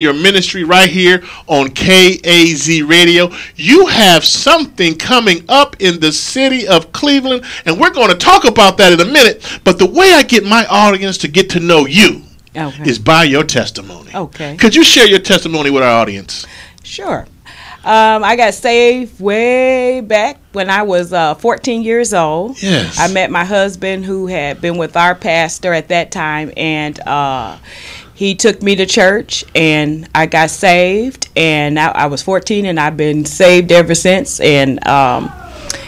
your ministry right here on KAZ Radio. You have something coming up in the city of Cleveland, and we're going to talk about that in a minute. But the way I get my audience to get to know you Okay. is by your testimony. Okay. Could you share your testimony with our audience? Sure. Um, I got saved way back when I was uh, 14 years old. Yes. I met my husband who had been with our pastor at that time, and uh, he took me to church, and I got saved. And now I was 14, and I've been saved ever since. And um,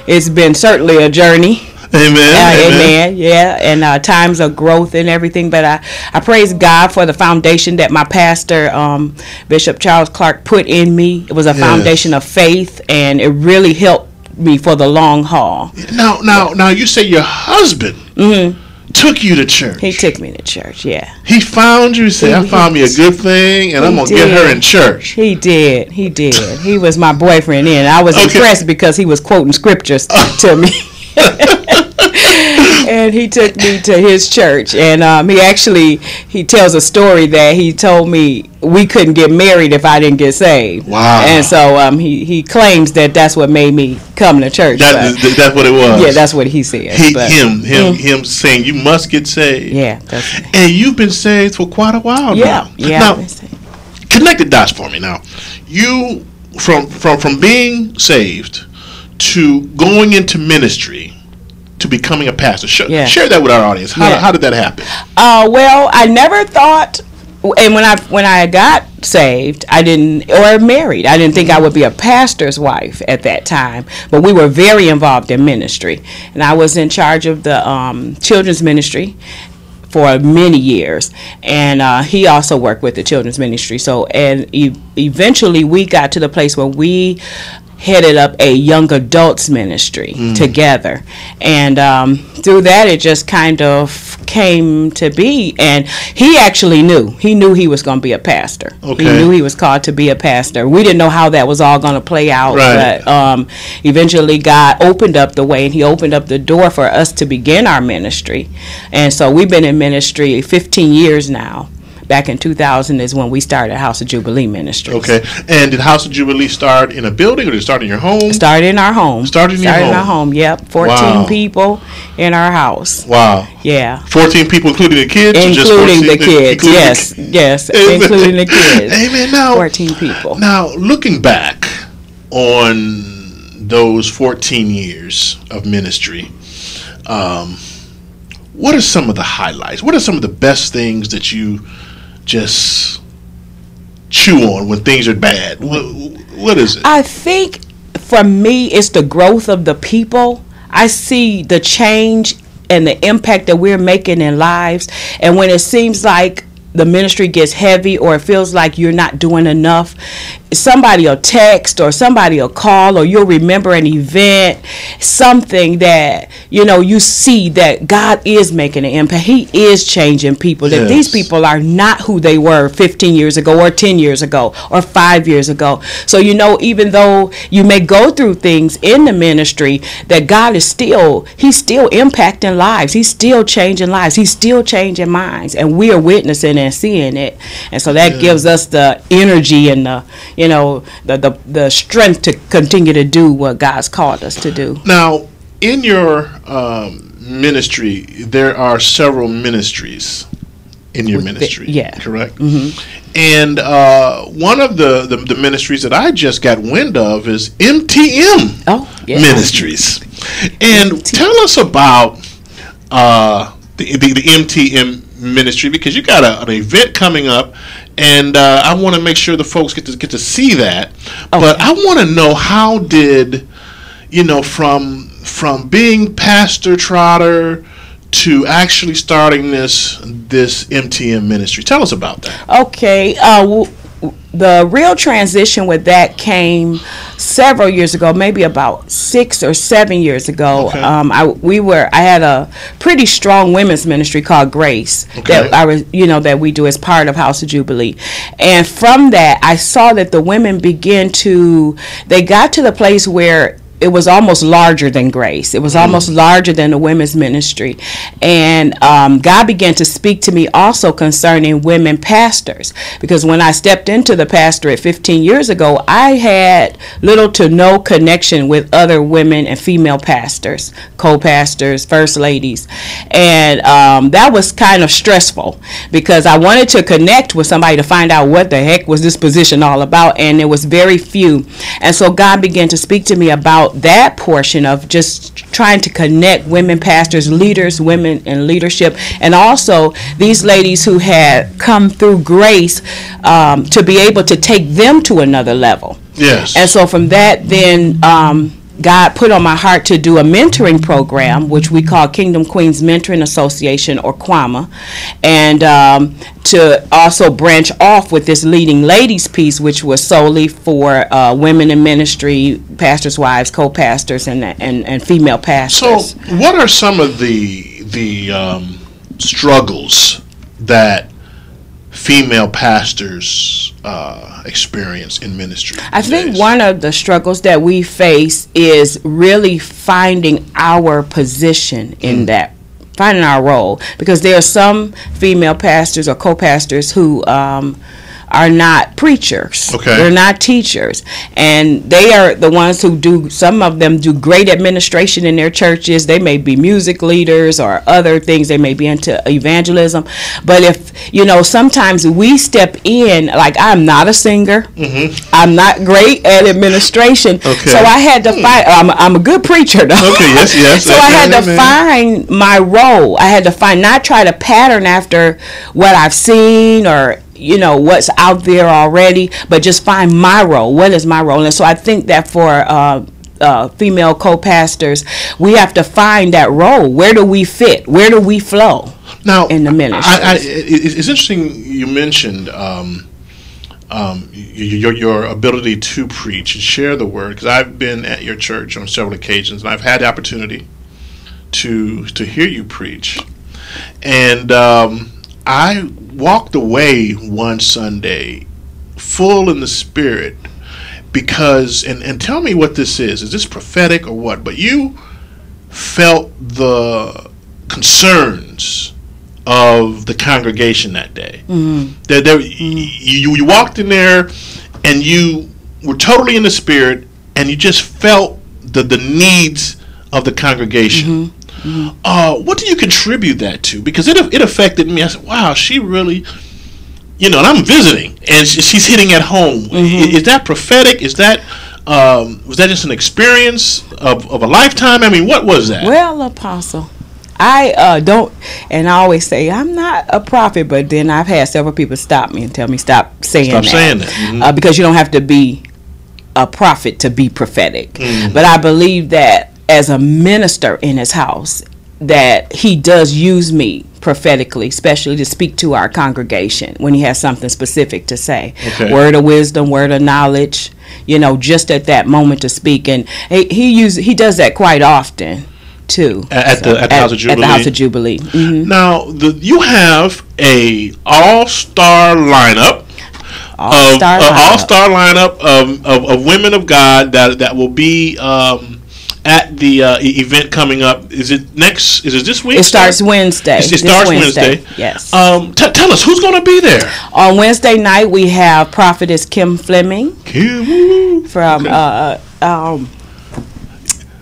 it's been certainly a journey. Amen. Uh, amen. Yeah, and uh, times of growth and everything. But I, I praise God for the foundation that my pastor, um, Bishop Charles Clark, put in me. It was a Yes. foundation of faith, and it really helped me for the long haul. Now, now, now, you say your husband took you to church. He took me to church. Yeah, He found you. Said, "I He- found me a good thing, and I'm gonna get her in church." he did. He did. He was my boyfriend, and I was Okay. impressed because he was quoting scriptures to me. and he took me to his church and um, he actually he tells a story that he told me we couldn't get married if i didn't get saved Wow. and so um, he, he claims that that's what made me come to church That, but- that's what it was. yeah that's what he said he, but, him, him, Mm. him saying you must get saved. yeah that's And you've been saved for quite a while yeah now. yeah Now, connect the dots for me now. You from from from being saved to going into ministry to becoming a pastor. Sh- Yeah. Share that with our audience. How, Yeah. how did that happen? Uh, well, I never thought, and when I when I got saved, I didn't or married. I didn't think I would be a pastor's wife at that time. But we were very involved in ministry, and I was in charge of the um, children's ministry for many years, and uh, he also worked with the children's ministry. So, and e- eventually, we got to the place where we headed up a young adults ministry together, and um, through that, it just kind of came to be. And he actually knew he knew he was going to be a pastor. Okay. He knew he was called to be a pastor. We didn't know how that was all going to play out, Right. but um, eventually God opened up the way and He opened up the door for us to begin our ministry. And so we've been in ministry 15 years now. Back in 2000 is when we started House of Jubilee Ministries. Okay. And did House of Jubilee start in a building or did it start in your home? Started in our home. Started in your Started in home. our home. Yep. 14 Wow. people in our house. Wow. Yeah. 14 people, including the kids? Including the kids. including Yes. Yes. Amen. Including the kids. Amen. Now, 14 people. Now, looking back on those 14 years of ministry, um, what are some of the highlights? What are some of the best things that you just chew on when things are bad? What, what is it? I think for me, it's the growth of the people. I see the change and the impact that we're making in lives. And when it seems like the ministry gets heavy or it feels like you're not doing enough, somebody will text or somebody will call or you'll remember an event, something that, you know, you see that God is making an impact. He is changing people. That these people are not who they were 15 years ago or 10 years ago or 5 years ago. So you know even though you may go through things in the ministry that God is still he's still impacting lives. He's still changing lives. He's still changing minds and we are witnessing and seeing it. And so that gives us the energy and the you know the, the the strength to continue to do what God's called us to do. Now, in your um, ministry, there are several ministries in your With the- ministry. yeah. Correct? And uh, one of the, the, the ministries that I just got wind of is MTM Oh, yeah. Ministries. And tell us about uh, the, the, the MTM ministry because you got a, an event coming up. And uh, I want to make sure the folks get to get to see that, but I want to know how did you know, from from being Pastor Trotter to actually starting this this MTM ministry. Tell us about that. Okay. Uh, w- the real transition with that came several years ago, maybe about six or seven years ago. Okay. Um, I we were I had a pretty strong women's ministry called Grace Okay. that I was you know that we do as part of House of Jubilee, and from that I saw that the women began to they got to the place where it was almost larger than grace. It was almost larger than the women's ministry, and um, God began to speak to me also concerning women pastors. Because when I stepped into the pastorate 15 years ago, I had little to no connection with other women and female pastors, co-pastors, first ladies, and um, that was kind of stressful because I wanted to connect with somebody to find out what the heck was this position all about, and there was very few, and so God began to speak to me about that portion of just trying to connect women pastors, leaders, women in leadership, and also these ladies who had come through grace um, to be able to take them to another level. Yes. And so from that, then um, God put on my heart to do a mentoring program, which we call Kingdom Queens Mentoring Association or QUAMA, and um, to also branch off with this leading ladies piece, which was solely for uh, women in ministry, pastors' wives, co-pastors, and and, and female pastors. So, what are some of the the um, struggles that female pastors uh, experience in ministry? I think days? one of the struggles that we face is really finding our position Mm. in that, finding our role. Because there are some female pastors or co pastors who um, are not preachers. Okay. They're not teachers. And they are the ones who do, some of them do great administration in their churches. They may be music leaders or other things. They may be into evangelism. But if, you know, sometimes we step in, like I'm not a singer, mm-hmm. I'm not great at administration. Okay. So I had to find, I'm, I'm a good preacher though. Okay, yes, yes, so I had to amen. find my role. I had to find, not try to pattern after what I've seen or, you know, what's out there already, but just find my role. What is my role? And so I think that for, uh, uh, female co-pastors, we have to find that role. Where do we fit? Where do we flow? now in the ministry. I, I, it, it's interesting you mentioned um, um, your your ability to preach and share the word because I've been at your church on several occasions and I've had the opportunity to to hear you preach, and um, I walked away one Sunday full in the spirit because and and tell me what this is is this prophetic or what but you felt the concerns of the congregation that day. Mm-hmm. That there, you, you walked in there, and you were totally in the spirit, and you just felt the the needs of the congregation. Uh, what do you contribute that to? Because it it affected me. I said, "Wow, she really." You know, and I'm visiting, and she's hitting at home. I- Is that prophetic? Is that um, was that just an experience of, of a lifetime? I mean, what was that? Well, Apostle, I uh, don't, and I always say I'm not a prophet, but then I've had several people stop me and tell me stop saying Stop that, saying that. Mhm. Uh, because you don't have to be a prophet to be prophetic. Mm-hmm. But I believe that as a minister in His house, that He does use me prophetically, especially to speak to our congregation when He has something specific to say. Okay. Word of wisdom, word of knowledge. You know, just at that moment to speak, and he, he use he does that quite often too. At- at the- at the House of Jubilee. At the? House of Jubilee. Mhm. Now, the, you have a all-star lineup All-star of uh, all-star lineup of, of, of women of God that that will be um, at the uh, event coming up. Is it next? Is it this week? It starts Wednesday. It, it starts Wednesday. Yes. Um, t- tell us who's going to be there. On Wednesday night, we have Prophetess Kim Fleming Kim. from uh, um,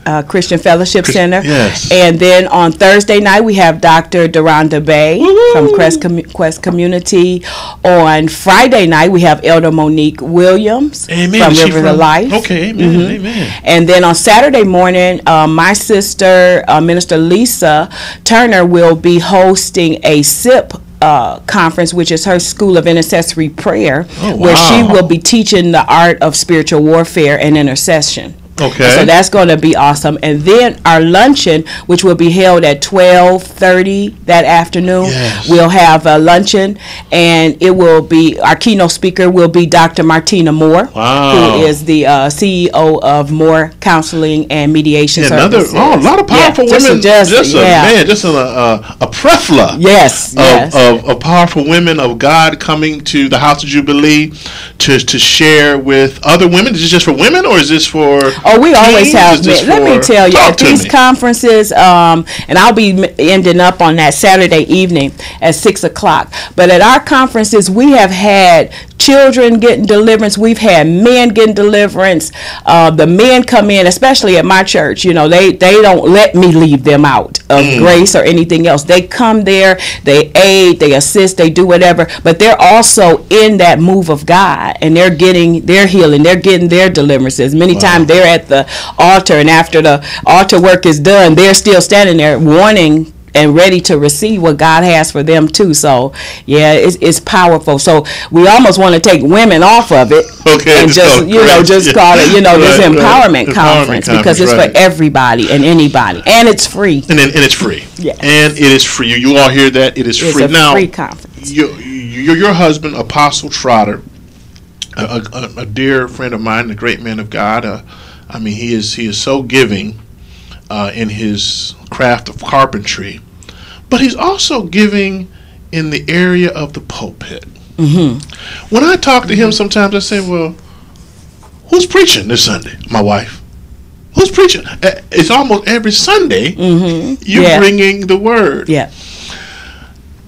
uh, Christian Fellowship Center. yes. And then on Thursday night, we have Dr. Deronda Bay Woo-hoo. from Quest, Commu- Quest Community. On Friday night, we have Elder Monique Williams Amen. from River of Life. Okay. Amen. Amen. And then on Saturday morning, uh, my sister, uh, Minister Lisa Turner, will be hosting a SIP uh, conference, which is her School of Intercessory Prayer, Oh, where she will be teaching the art of spiritual warfare and intercession. Okay. So that's going to be awesome. And then our luncheon, which will be held at twelve thirty that afternoon, Yes. we'll have a luncheon, and it will be our keynote speaker will be Dr. Martina Moore, Wow. who is the uh, CEO of Moore Counseling and Mediation Another Services. oh, a lot of powerful Yeah, women. just- Just, a yeah. man, just a a, a plethora. Yes, of, yes. of, of powerful women of God coming to the House of Jubilee to, to share with other women? Is this just for women or is this for Oh, we always have. Let me tell you, at these me. conferences, um, and I'll be ending up on that Saturday evening at six o'clock. But at our conferences, we have had children getting deliverance. We've had men getting deliverance. Uh, the men come in, especially at my church. You know, they they don't let me leave them out of Mm. grace or anything else. They come there, they aid, they assist, they do whatever. But they're also in that move of God, and they're getting their healing. They're getting their deliverances. Many times they're at the altar, and after the altar work is done, they're still standing there wanting and ready to receive what God has for them too. So yeah, it's, it's powerful. So we almost want to take women off of it Okay, and just oh, you know just call it you know this Right, right. empowerment Empowerment conference because it's conference, for everybody and anybody, and it's free. and then, and it's free. Yes. And it is free. You, you all hear that? It is It's free. a now, free conference. your, your your husband, Apostle Trotter, a, a, a dear friend of mine, a great man of God. Uh, I mean, he is he is so giving uh, in his craft of carpentry, but he's also giving in the area of the pulpit. Mm-hmm. When I talk to him, sometimes I say, "Well, who's preaching this Sunday?" My wife. Who's preaching? Uh, It's almost every Sunday. Mm-hmm. You Yeah. bringing the word. Yeah.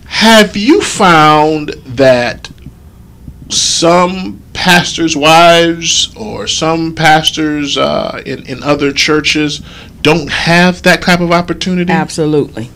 Have you found that some pastors' wives or some pastors uh, in, in other churches don't have that type of opportunity? Absolutely.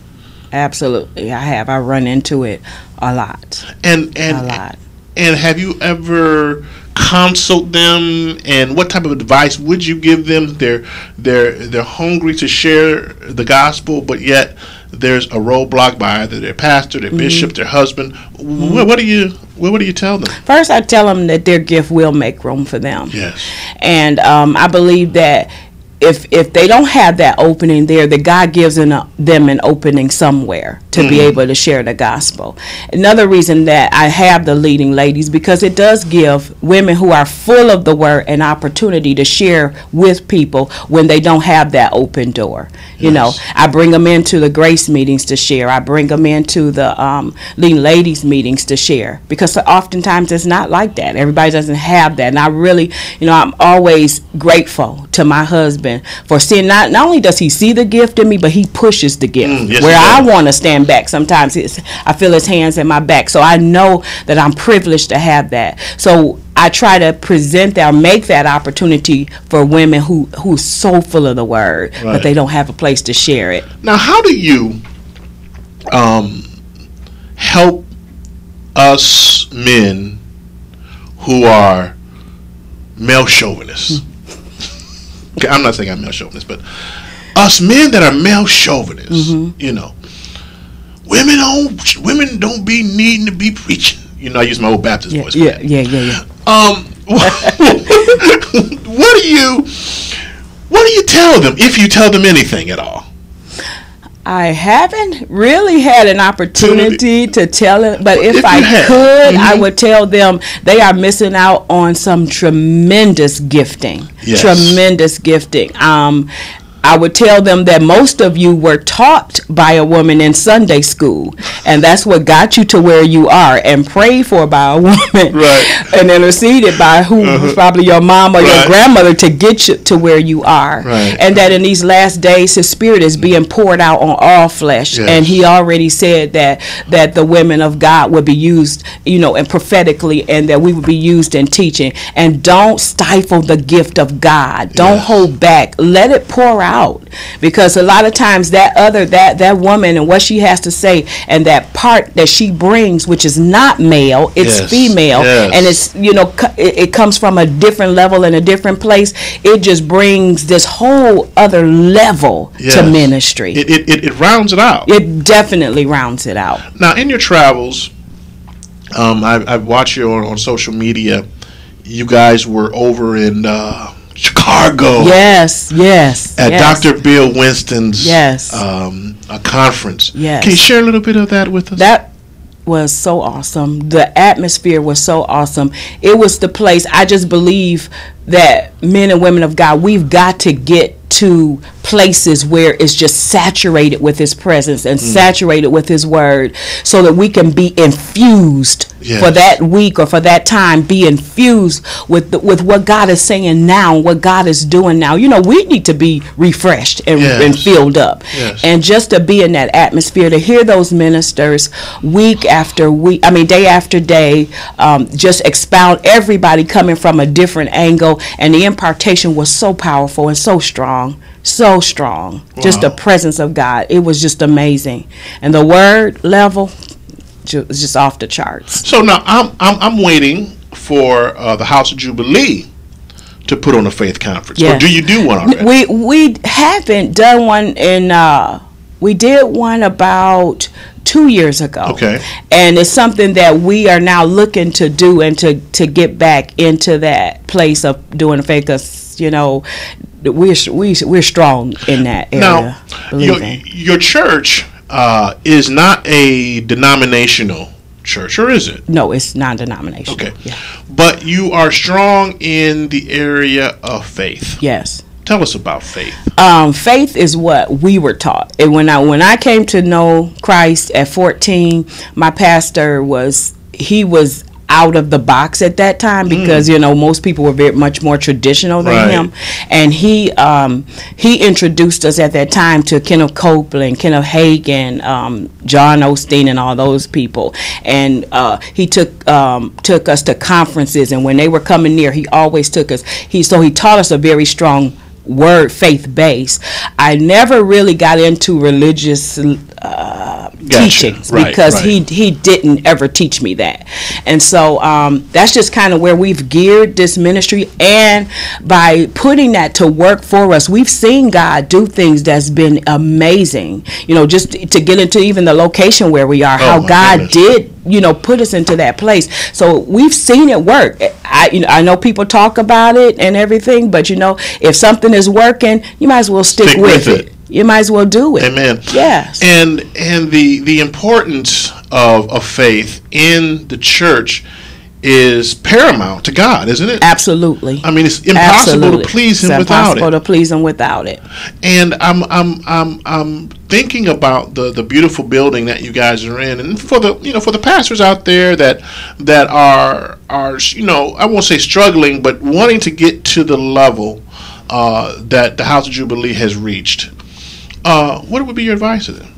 Absolutely. I have. I run into it a lot. And and a lot. and have you ever counseled them and what type of advice would you give them they're they're they're hungry to share the gospel but yet there's a roadblock by either their pastor their bishop their husband what, what do you what, what do you tell them First, I tell them that their gift will make room for them. yes And um, I believe that if if they don't have that opening there, that God gives in a, them an opening somewhere to be able to share the gospel. Another reason that I have the leading ladies because it does give women who are full of the word an opportunity to share with people when they don't have that open door. You know, I bring them into the grace meetings to share. I bring them into the um, leading ladies meetings to share because oftentimes it's not like that. Everybody doesn't have that, and I really, you know, I'm always grateful to my husband for seeing not not only does he see the gift in me, but he pushes the gift Mm, yes, where I want to stand back. Sometimes it's, I feel his hands in my back, so I know that I'm privileged to have that. So. I try to present that, or make that opportunity for women who who's so full of the word, Right. but they don't have a place to share it. now how do you um, help us men who are male chauvinists okay i'm not saying i'm male chauvinist but us men that are male chauvinists you know women don't women don't be needing to be preaching you know i use my old baptist Yeah, voice yeah, yeah, yeah, yeah. Um, what do you, what do you tell them if you tell them anything at all? I haven't really had an opportunity to tell it, but if, If I could, I mhm. would tell them they are missing out on some tremendous gifting. Yes. Tremendous gifting. Um, I would tell them that most of you were taught by a woman in Sunday school, and that's what got you to where you are, and prayed for by a woman, Right. and interceded by who uh-huh. was probably your mom or your grandmother to get you to where you are, Right. and that in these last days, His Spirit is being poured out on all flesh, Yes. and He already said that that the women of God would be used, you know, and prophetically, and that we would be used in teaching. And don't stifle the gift of God. Don't Yes. hold back. Let it pour out, because a lot of times that other that that woman and what she has to say, and that part that she brings, which is not male, it's Yes. female, Yes. and it's you know it, it comes from a different level and a different place. It just brings this whole other level Yes. to ministry. It, it, it, it rounds it out. it definitely rounds it out. Now, in your travels, um, I, I've watched you on, on social media. You guys were over in uh, Chicago Yes, yes. at yes. Dr. Bill Winston's Yes. um, a conference. Yes. Can you share a little bit of that with us? That was so awesome. The atmosphere was so awesome. It was the place. I just believe that men and women of God, we've got to get to places where it's just saturated with His presence and saturated with His Word, so that we can be infused Yes. for that week or for that time. Be infused with the, with what God is saying now, what God is doing now. You know, we need to be refreshed and, Yes. and filled up, Yes. and just to be in that atmosphere to hear those ministers week after week. I mean, day after day, um, just expound everybody coming from a different angle, and the impartation was so powerful and so strong, so strong. Just the presence of God, it was just amazing, and the word level ju- was just off the charts. So now I'm I'm, I'm waiting for uh, the House of Jubilee to put on a faith conference. Or Yeah. do you do one already? We we haven't done one in. Uh, we did one about two years ago. Okay. And it's something that we are now looking to do and to to get back into that place of doing a faith because you know we're we we're strong in that area. now, your, your church uh, is not a denominational church, or is it? no, it's non-denominational. Okay. Yeah. But you are strong in the area of faith. Yes. Tell us about faith. um, faith is what we were taught. And when I when I came to know Christ at 14, my pastor was he was out of the box at that time because you know most people were very much more traditional than Right. him and he um, he introduced us at that time to Kenneth Copeland, Kenneth Hagin, um, John Osteen, and all those people. And uh, he took um, took us to conferences, and when they were coming near, he always took us. He so he taught us a very strong word faith base. I never really got into religious uh, Gotcha. teachings Right, because right. he he didn't ever teach me that, and so um, that's just kind of where we've geared this ministry. And by putting that to work for us, we've seen God do things that's been amazing. You know, just to get into even the location where we are, Oh, how God goodness. did you know put us into that place so we've seen it work i you know i know people talk about it and everything but you know if something is working you might as well stick, Stick with, with it. it. You might as well do it Amen. yes And and the the importance of of faith in the church is paramount to God, isn't it? absolutely I mean, it's impossible Absolutely. to please Him it's without impossible it. to please him without it And I'm I'm I'm I'm thinking about the the beautiful building that you guys are in, and for the you know for the pastors out there that that are are you know I won't say struggling, but wanting to get to the level uh, that the House of Jubilee has reached. Uh, what would be your advice to them?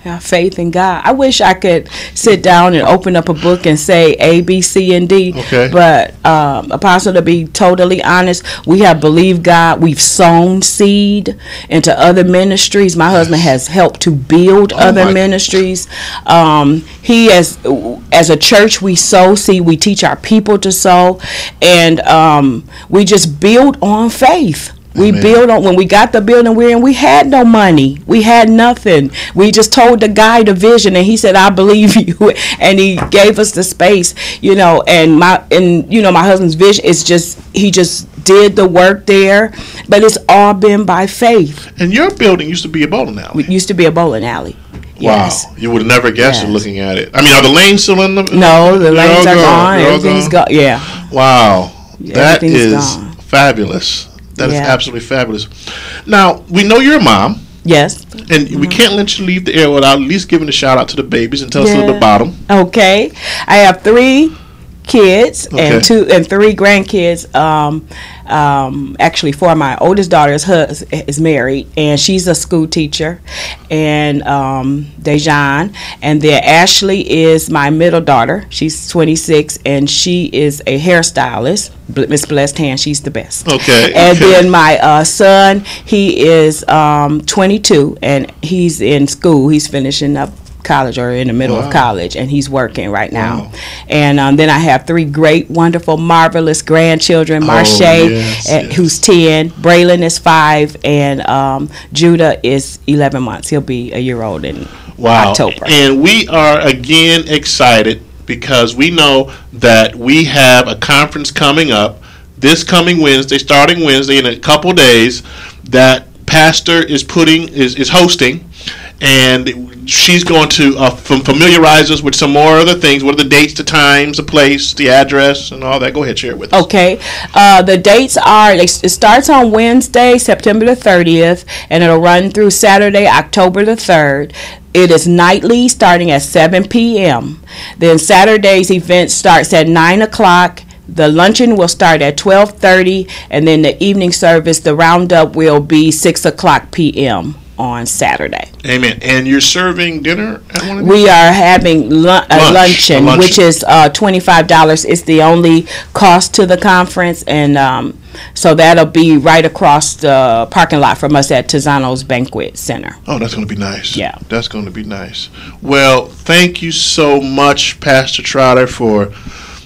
have faith in God. I wish I could sit down and open up a book and say A, B, C, and D. Okay. But um, Apostle, to be totally honest, we have believed God. We've sown seed into other ministries. My husband has helped to build other Oh my- ministries. Um, he as as a church we sow seed. We teach our people to sow, and um, we just build on faith. We Amen. build on when we got the building we're in. We had no money. We had nothing. We just told the guy the vision, and he said, "I believe you," and he gave us the space. You know, and my and you know my husband's vision is just he just did the work there, but it's all been by faith. And your building used to be a bowling alley. It used to be a bowling alley. Yes. Wow, you would have never guessed it Yes. looking at it. I mean, are the lanes still in the? No, the lanes are gone. They're Everything's gone. Yeah. Wow, that everything's gone. fabulous. That is Yeah. absolutely fabulous. Now we know you're a mom, Yes. and we mm-hmm. can't let you leave the air without at least giving a shout out to the babies and tell us a little bit about them. Okay. I have three kids Okay. and two and three grandkids. Um, um, actually, four. My oldest daughter is hus- is married, and she's a school teacher, and um, Dejan, and then Ashley is my middle daughter. She's 26, and she is a hairstylist. Miss Blessed Hand, she's the best. Okay, And okay. then my uh, son, he is um, 22, and he's in school. He's finishing up college or in the middle Wow. of college, and he's working right now. Wow. And um, then I have three great, wonderful, marvelous grandchildren. Marche, Oh, yes, uh, yes. who's 10, Braylon is 5, and um, Judah is 11 months. He'll be a year old in Wow. October. And we are again excited because we know that we have a conference coming up this coming Wednesday, starting Wednesday in a couple days, that Pastor is putting is, is hosting. And she's going to uh, familiarize us with some more other things. What are the dates, the times, the place, the address, and all that? Go ahead, share it with us. Okay. Uh, the dates are it starts on Wednesday, September the 30th, and it'll run through Saturday, October the 3rd. It is nightly, starting at 7 p.m. Then Saturday's event starts at 9 o'clock. The luncheon will start at 12:30, and then the evening service, the roundup, will be 6 o'clock p.m. on Saturday. Amen. And you're serving dinner at one of these? We are having a Lunch, a luncheon, luncheon. which is uh, twenty-five dollars. It's the only cost to the conference, and um, so that'll be right across the parking lot from us at Tizano's Banquet Center. Oh, that's going to be nice. Yeah. That's going to be nice. Well, thank you so much, Pastor Trotter, for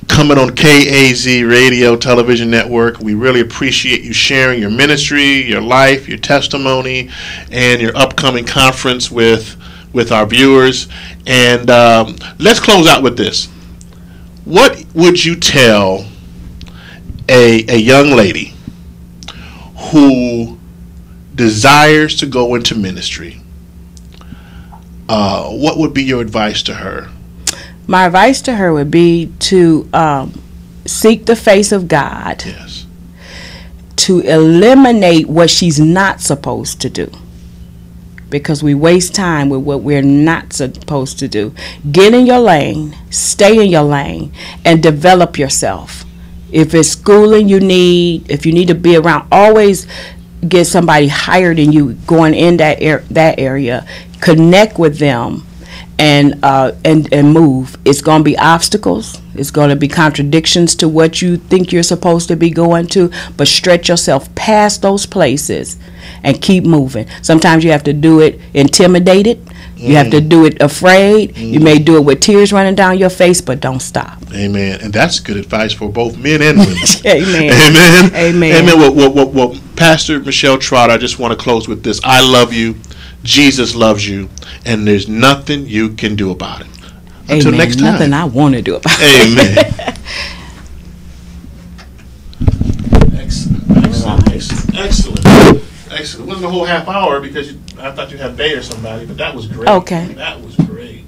coming on KAZ Radio Television Network. We really appreciate you sharing your ministry, your life, your testimony, and your upcoming conference with with our viewers. And um, let's close out with this. What would you tell a, a young lady who desires to go into ministry, uh, what would be your advice to her? My advice to her would be to um, seek the face of God, Yes. to eliminate what she's not supposed to do. Because we waste time with what we're not supposed to do. Get in your lane, stay in your lane, and develop yourself. If it's schooling you need, if you need to be around, always get somebody higher than you going in that air, that area. Connect with them, and uh, and and move. It's going to be obstacles. It's going to be contradictions to what you think you're supposed to be going to. But stretch yourself past those places, and keep moving. Sometimes you have to do it intimidated. You have to do it afraid. You may do it with tears running down your face, but don't stop. Amen. And that's good advice for both men and women. Amen. Amen. Amen. Amen. Well, well, well, well, Pastor Michelle Trotter, I just want to close with this. I love you. Jesus loves you. And there's nothing you can do about it. Until Amen. next time. Nothing I want to do about it. Amen. Excellent. Excellent. Excellent. Excellent. Excellent. It wasn't a whole half hour because you, I thought you had Bay or somebody, but that was great. Okay. That was great.